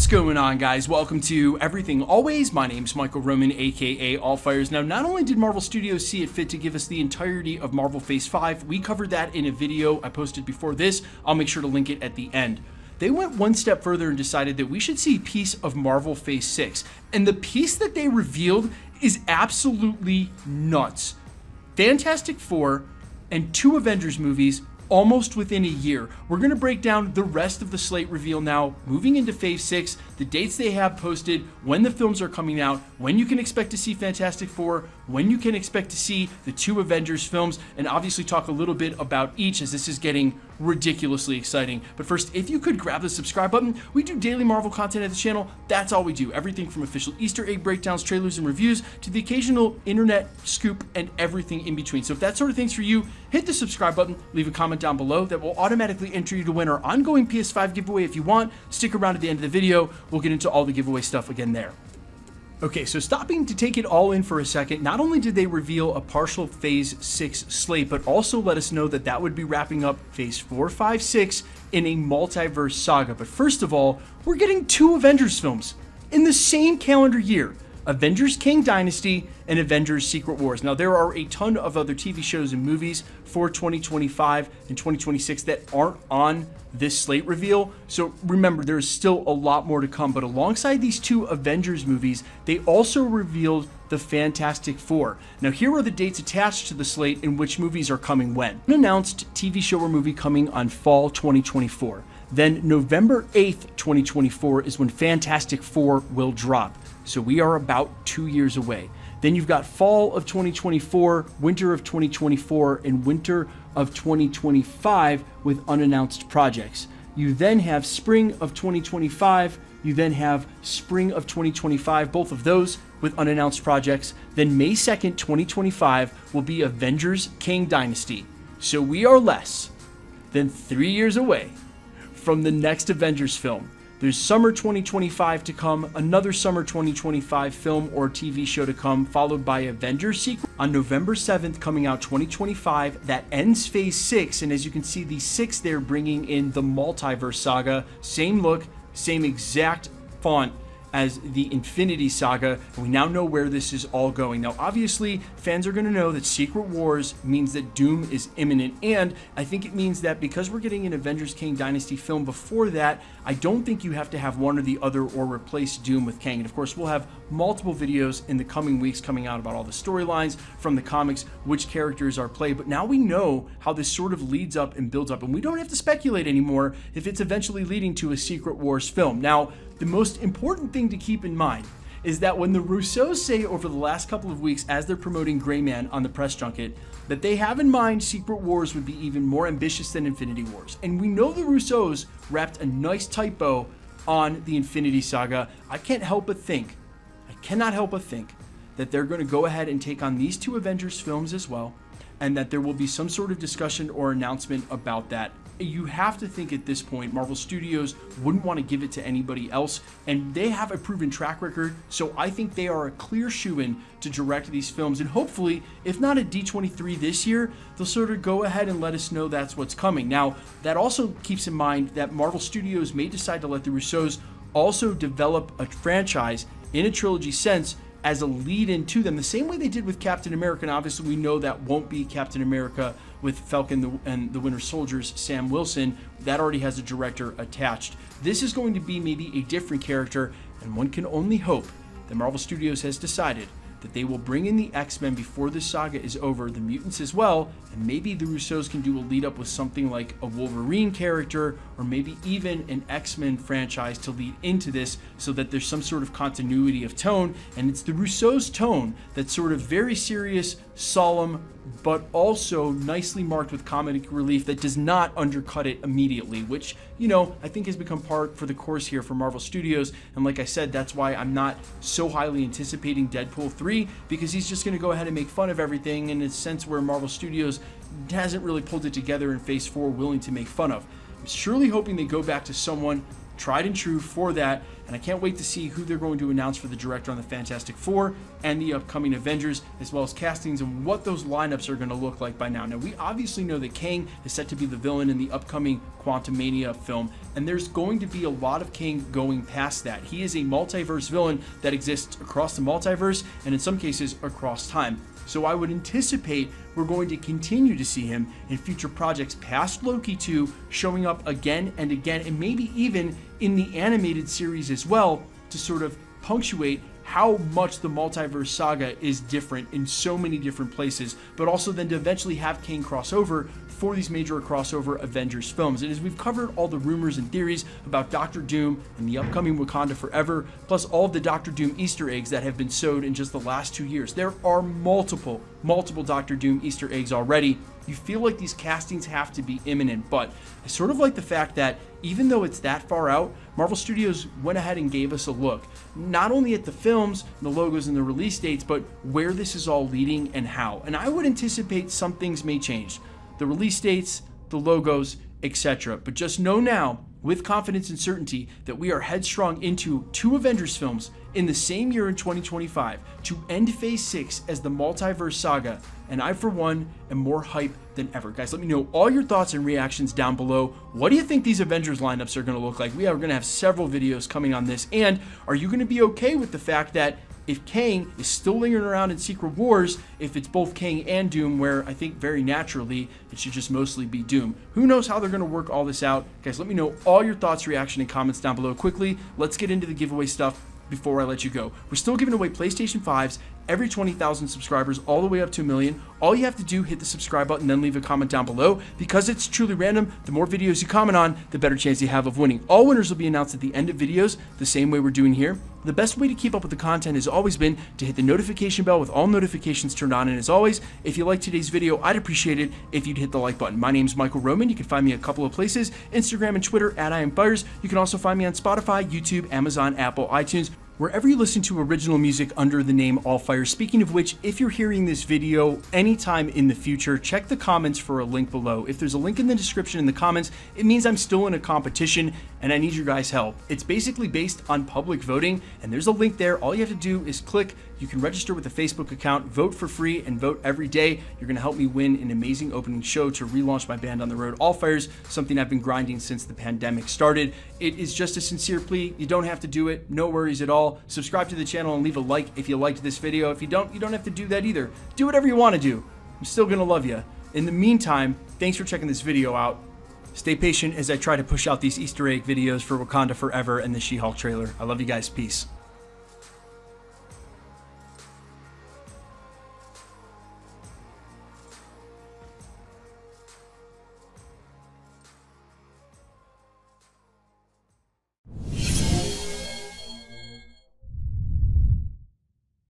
What's going on, guys? Welcome to Everything Always. My name's Michael Roman, aka All Fires. Now, not only did Marvel Studios see it fit to give us the entirety of Marvel Phase 5, we covered that in a video I posted before this. I'll make sure to link it at the end. They went one step further and decided that we should see a piece of Marvel Phase 6. And the piece that they revealed is absolutely nuts. Fantastic Four and two Avengers movies almost within a year. We're going to break down the rest of the slate reveal now, moving into Phase 6, the dates they have posted, when the films are coming out, when you can expect to see Fantastic Four, when you can expect to see the two Avengers films, and obviously talk a little bit about each as this is getting ridiculously exciting. But first, if you could grab the subscribe button, we do daily Marvel content at the channel. That's all we do. Everything from official Easter egg breakdowns, trailers, and reviews to the occasional internet scoop and everything in between. So if that sort of thing's for you, hit the subscribe button, leave a comment down below that will automatically enter you to win our ongoing PS5 giveaway if you want. Stick around at the end of the video. We'll get into all the giveaway stuff again there. Okay, so stopping to take it all in for a second, not only did they reveal a partial Phase 6 slate, but also let us know that that would be wrapping up Phase 4, 5, 6 in a multiverse saga. But first of all, we're getting two Avengers films in the same calendar year. Avengers Kang Dynasty and Avengers Secret Wars. Now, there are a ton of other TV shows and movies for 2025 and 2026 that aren't on this slate reveal. So remember, there's still a lot more to come. But alongside these two Avengers movies, they also revealed the Fantastic Four. Now, here are the dates attached to the slate in which movies are coming when. An announced TV show or movie coming on fall 2024. Then November 8th, 2024 is when Fantastic Four will drop. So we are about two years away. Then you've got fall of 2024, winter of 2024, and winter of 2025 with unannounced projects. You then have spring of 2025. You then have spring of 2025, both of those with unannounced projects. Then May 2nd, 2025 will be Avengers Kang Dynasty. So we are less than three years away from the next Avengers film. There's summer 2025 to come, another summer 2025 film or TV show to come, followed by Avengers sequel on November 7th, coming out 2025. That ends Phase 6, and as you can see, the 6 they're bringing in the Multiverse Saga. Same look, same exact font as the Infinity Saga, and we now know where this is all going. Now, obviously, fans are going to know that Secret Wars means that Doom is imminent, and I think it means that because we're getting an Avengers Kang Dynasty film before that, I don't think you have to have one or the other or replace Doom with Kang. And of course, we'll have multiple videos in the coming weeks coming out about all the storylines from the comics, which characters are played. But now we know how this sort of leads up and builds up, and we don't have to speculate anymore if it's eventually leading to a Secret Wars film. Now, the most important thing to keep in mind is that when the Russos say over the last couple of weeks, as they're promoting Gray Man on the press junket, that they have in mind Secret Wars would be even more ambitious than Infinity Wars. And we know the Russos wrapped a nice typo on the Infinity Saga. I can't help but think, I cannot help but think, that they're going to go ahead and take on these two Avengers films as well, and that there will be some sort of discussion or announcement about that you have to think at this point Marvel Studios wouldn't want to give it to anybody else, and they have a proven track record. So I think they are a clear shoe in to direct these films, and hopefully, if not at D23 this year, they'll sort of go ahead and let us know that's what's coming. Now, that also keeps in mind that Marvel Studios may decide to let the Russos also develop a franchise in a trilogy sense as a lead in to them, the same way they did with Captain America. And obviously, we know that won't be Captain America with Falcon and the Winter Soldier's Sam Wilson. That already has a director attached. This is going to be maybe a different character, and one can only hope that Marvel Studios has decided that they will bring in the X-Men before this saga is over, the mutants as well, and maybe the Russos can do a lead up with something like a Wolverine character or maybe even an X-Men franchise to lead into this so that there's some sort of continuity of tone and it's the Russos tone that's sort of very serious, solemn, but also nicely marked with comedic relief that does not undercut it immediately, which, you know, I think has become part for the course here for Marvel Studios. And like I said, that's why I'm not so highly anticipating Deadpool 3, because he's just going to go ahead and make fun of everything in a sense where Marvel Studios hasn't really pulled it together in Phase 4 willing to make fun of. I'm surely hoping they go back to someone tried and true for that. And I can't wait to see who they're going to announce for the director on the Fantastic Four and the upcoming Avengers, as well as castings and what those lineups are going to look like by now. Now, we obviously know that Kang is set to be the villain in the upcoming Quantumania film, and there's going to be a lot of Kang going past that. He is a multiverse villain that exists across the multiverse and in some cases across time. So I would anticipate we're going to continue to see him in future projects past Loki 2 showing up again and again, and maybe even in the animated series as well to sort of punctuate how much the multiverse saga is different in so many different places, but also then to eventually have Kang crossover for these major crossover Avengers films. And as we've covered all the rumors and theories about Doctor Doom and the upcoming Wakanda Forever, plus all of the Doctor Doom Easter eggs that have been sowed in just the last two years, there are multiple, multiple Doctor Doom Easter eggs already. You feel like these castings have to be imminent, but I sort of like the fact that even though it's that far out, Marvel Studios went ahead and gave us a look, not only at the films, the logos, and the release dates, but where this is all leading and how. And I would anticipate some things may change the release dates, the logos, etc. But just know now, with confidence and certainty, that we are headstrong into two Avengers films in the same year in 2025 to end Phase 6 as the multiverse saga, and I, for one, am more hype than ever. Guys, let me know all your thoughts and reactions down below. What do you think these Avengers lineups are going to look like? We are going to have several videos coming on this, and are you going to be okay with the fact that if Kang is still lingering around in Secret Wars, if it's both Kang and Doom, where I think very naturally it should just mostly be Doom. Who knows how they're going to work all this out? Guys, let me know all your thoughts, reaction, and comments down below quickly. Let's get into the giveaway stuff before I let you go. We're still giving away PlayStation 5s every 20,000 subscribers all the way up to a million. All you have to do, hit the subscribe button, then leave a comment down below. Because it's truly random, the more videos you comment on, the better chance you have of winning. All winners will be announced at the end of videos, the same way we're doing here. The best way to keep up with the content has always been to hit the notification bell with all notifications turned on. And as always, if you like today's video, I'd appreciate it if you'd hit the like button. My name is Michael Roman. You can find me a couple of places, Instagram and Twitter at I Am Fires. You can also find me on Spotify, YouTube, Amazon, Apple, iTunes, wherever you listen to original music under the name All Fire. Speaking of which, if you're hearing this video anytime in the future, check the comments for a link below. If there's a link in the description in the comments, it means I'm still in a competition and I need your guys' help. It's basically based on public voting, and there's a link there. All you have to do is click. You can register with a Facebook account, vote for free, and vote every day. You're to help me win an amazing opening show to relaunch my band on the road, All Fires, something I've been grinding since the pandemic started. It is just a sincere plea. You don't have to do it. No worries at all. Subscribe to the channel and leave a like if you liked this video. If you don't, you don't have to do that either. Do whatever you want to do. I'm still to love you. In the meantime, thanks for checking this video out. Stay patient as I try to push out these Easter egg videos for Wakanda Forever and the She-Hulk trailer. I love you guys. Peace.